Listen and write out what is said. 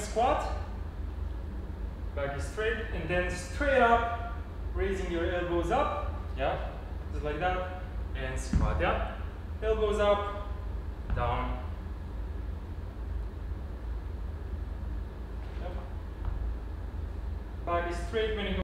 squat. Back is straight, and then straight up, raising your elbows up. Yeah, just like that, and squat. Yeah, elbows up, down. Yep. Back is straight when you go.